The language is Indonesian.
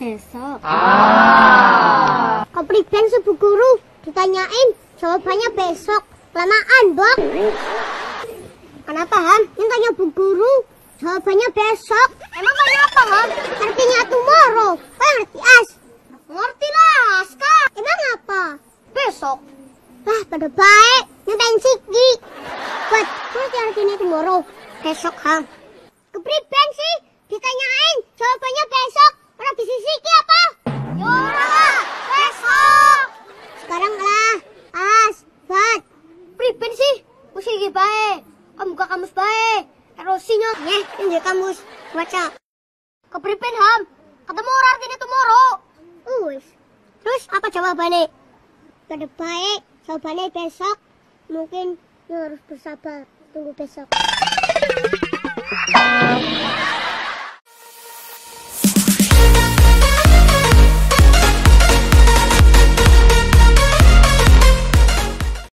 besok. Ah. Kepriben sih Bu Guru? Ditanyain, jawabannya besok. Lamaan, Bok. Kenapa, Ham? Yang tanya Bu Guru, jawabannya besok. Emang kenapa, Ham? Artinya tomorrow. Kau ngerti, As? Ngerti lah, Aska. Emang apa? Besok. Lah, pada baik. Nyatain Siki. Buat, ngerti artinya tomorrow. Besok, Ham. Kepriben Iki bae. Kamu buka kamus bae. Erosinya. Ya, ini kamus. Baca. Kepriben, Ham? Ketemu orang artinya tomorrow. Uwis. Terus apa jawabannya? Pada baik, jawabannya besok. Mungkin harus bersabar. Tunggu besok.